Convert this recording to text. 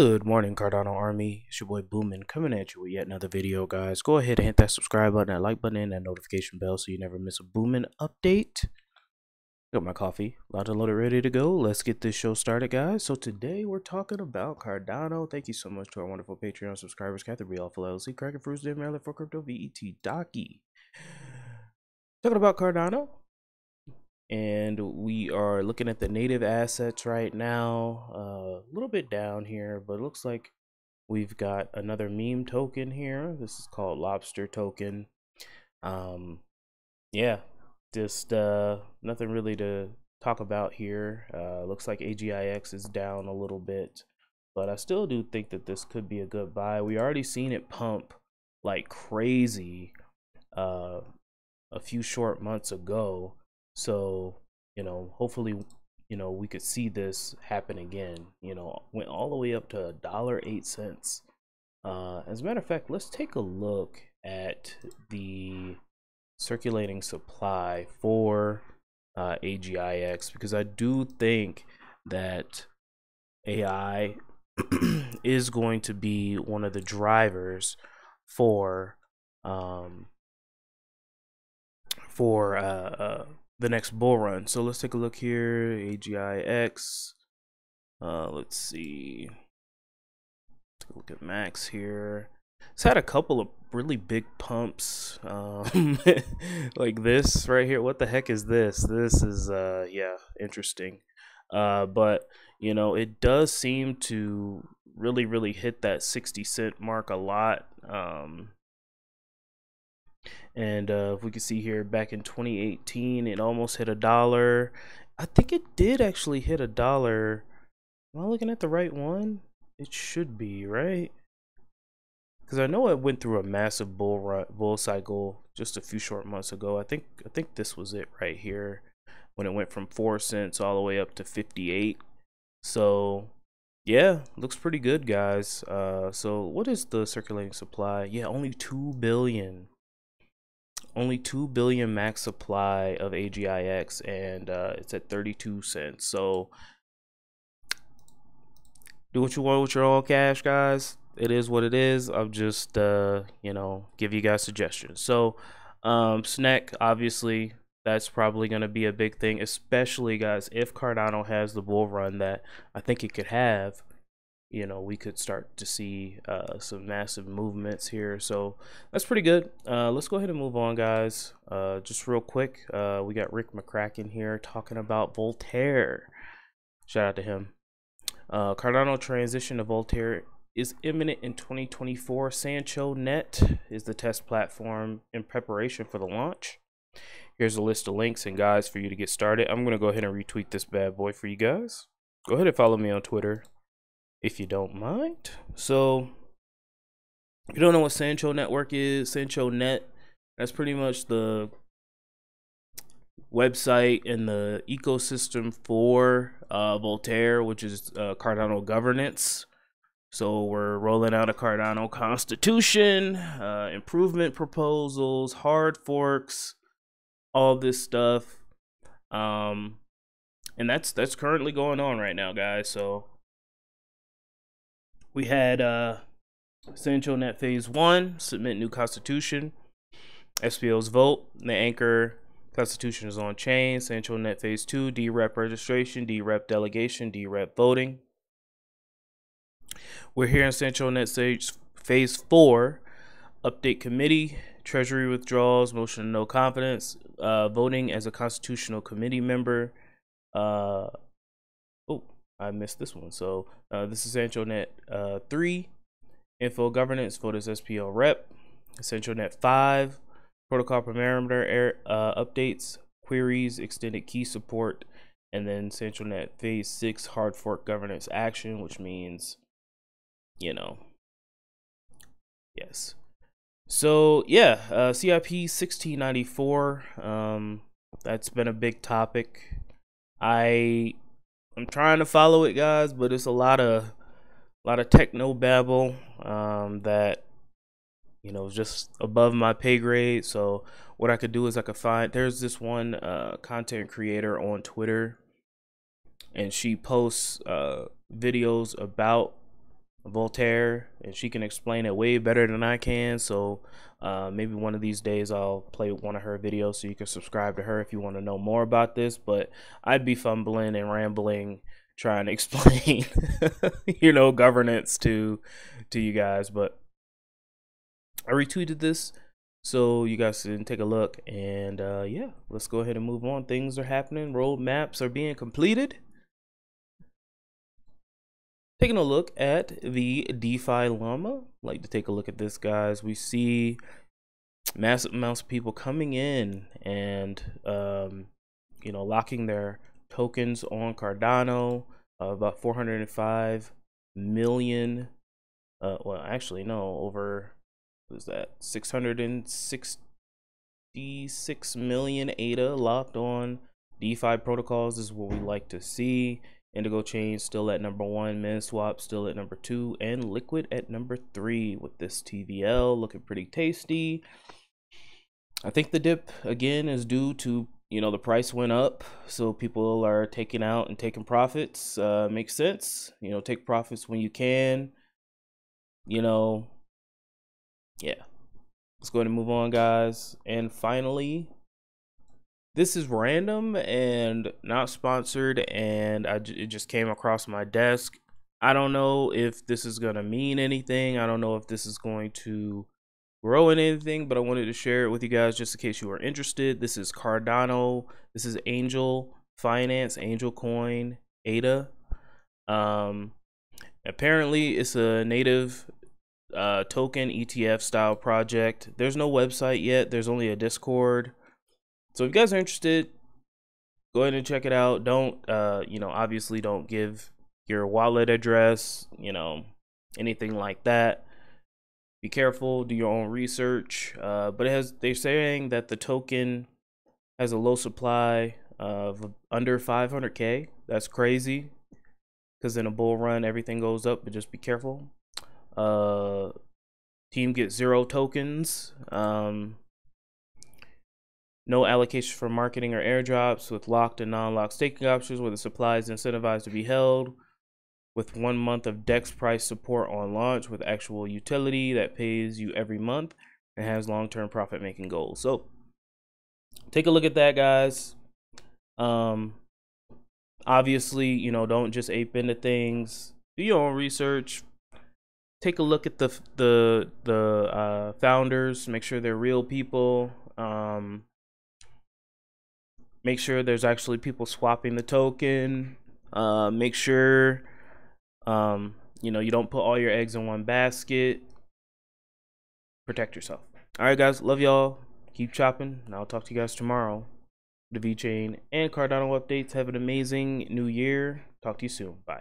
Good morning, Cardano Army. It's your boy Boomin coming at you with yet another video, guys. Go ahead and hit that subscribe button, that like button, and that notification bell so you never miss a Boomin update. Got my coffee, loud and loaded, ready to go. Let's get this show started, guys. So today we're talking about Cardano. Thank you so much to our wonderful Patreon subscribers, Catherine B. Alpha LLC, Cracking Fruits, Dan Maryland for Crypto, VET, Docky. Talking about Cardano, and we are looking at the native assets right now uh, a little bit down here but it looks like we've got another meme token here. This is called lobster token. Um yeah just uh nothing really to talk about here. Uh looks like agix is down a little bit but i still do think that this could be a good buy. We already seen it pump like crazy uh a few short months ago so, you know, hopefully, you know, we could see this happen again. You know, went all the way up to a dollar eight cents. Uh, as a matter of fact, let's take a look at the circulating supply for uh, AGIX because I do think that AI is going to be one of the drivers for um, for uh, uh, the next bull run. So let's take a look here. AGIX. Uh, let's see. Take a look at Max here. It's had a couple of really big pumps, um, like this right here. What the heck is this? This is, uh, yeah, interesting. Uh, but you know, it does seem to really, really hit that 60 cent mark a lot. Um, and uh, if we can see here, back in 2018, it almost hit a dollar. I think it did actually hit a dollar. Am I looking at the right one? It should be, right? Because I know it went through a massive bull run, bull cycle just a few short months ago. I think I think this was it right here when it went from four cents all the way up to 58. So yeah, looks pretty good, guys. Uh, so what is the circulating supply? Yeah, only two billion only 2 billion max supply of AGIX and uh, it's at 32 cents. So do what you want with your own cash, guys. It is what it is. I'm just uh, you know, give you guys suggestions. So um SNEK obviously that's probably going to be a big thing, especially guys if Cardano has the bull run that I think it could have you know we could start to see uh, some massive movements here. So that's pretty good. Uh, let's go ahead and move on guys. Uh, just real quick uh, we got rick mccracken here talking about voltaire. Shout out to him. Uh, cardano transition to voltaire is imminent in 2024 sancho net is the test platform in preparation for the launch. Here's a list of links and guys for you to get started. I'm going to go ahead and retweet this bad boy for you guys. Go ahead and follow me on twitter if you don't mind. So, if you don't know what Sancho Network is, Sancho Net, that's pretty much the website and the ecosystem for uh, Voltaire, which is uh, Cardano governance. So we're rolling out a Cardano constitution, uh, improvement proposals, hard forks, all this stuff. Um, and that's that's currently going on right now, guys. So we had uh, Sancho Net Phase 1, submit new constitution. SPO's vote. The anchor constitution is on chain. Sancho Net Phase 2, DREP registration, DREP delegation, DREP voting. We're here in Sancho Net stage Phase 4, update committee, treasury withdrawals, motion of no confidence, uh, voting as a constitutional committee member, uh, I missed this one. So uh, this is SanchoNet uh, 3, info governance, photos SPL rep, SanchoNet 5, protocol parameter er, uh, updates, queries, extended key support, and then SanchoNet phase 6 hard fork governance action, which means, you know, yes. So yeah, uh, CIP 1694, um, that's been a big topic. I I'm trying to follow it, guys, but it's a lot of a lot of techno babble um, that you know just above my pay grade. So what I could do is I could find there's this one uh, content creator on Twitter, and she posts uh, videos about Voltaire, and she can explain it way better than I can. So uh, maybe one of these days I'll play one of her videos so you can subscribe to her if you want to know more about this. But I'd be fumbling and rambling trying to explain, you know, governance to to you guys. But I retweeted this so you guys can take a look and uh, yeah let's go ahead and move on things are happening roadmaps are being completed taking a look at the defi llama like to take a look at this guys we see massive amounts of people coming in and um, you know locking their tokens on cardano uh, about 405 million uh, well actually no over was that 666 million ADA locked on DeFi protocols is what we like to see. Indigo Chain still at number one, Minswap still at number two, and Liqwid at number three with this TVL looking pretty tasty. I think the dip again is due to you know the price went up, so people are taking out and taking profits. Uh, makes sense. You know, take profits when you can. You know, yeah. Let's go ahead and move on, guys. And finally, this is random and not sponsored, and I it just came across my desk. I don't know if this is gonna mean anything. I don't know if this is going to grow in anything, but I wanted to share it with you guys just in case you are interested. This is Cardano. This is Angel Finance, Angel Coin, ADA. Um, apparently, it's a native uh, token ETF style project. There's no website yet. There's only a Discord. So if you guys are interested, go ahead and check it out. Don't, uh, you know, obviously don't give your wallet address, you know, anything like that. Be careful. Do your own research. Uh, but it has. They're saying that the token has a low supply of under 500k. That's crazy. Because in a bull run, everything goes up. But just be careful. Uh, team gets zero tokens. Um, no allocation for marketing or airdrops with locked and non-locked staking options where the supply is incentivized to be held with one month of DEX price support on launch with actual utility that pays you every month and has long-term profit making goals. So take a look at that, guys. Um, obviously, you know, don't just ape into things. Do your own research take a look at the the the uh, founders. Make sure they're real people. Um, make sure there's actually people swapping the token. Uh, make sure um, you know you don't put all your eggs in one basket. Protect yourself. All right, guys. Love y'all. Keep chopping. And I'll talk to you guys tomorrow. The VeChain and Cardano updates. Have an amazing new year. Talk to you soon. Bye.